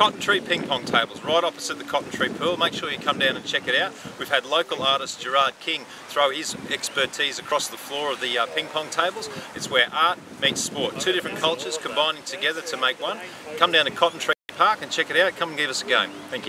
Cotton Tree ping pong tables right opposite the Cotton Tree pool. Make sure you come down and check it out. We've had local artist Gerrard King throw his expertise across the floor of the uh, ping pong tables. It's where art meets sport. Two different cultures combining together to make one. Come down to Cotton Tree Park and check it out. Come and give us a game. Thank you.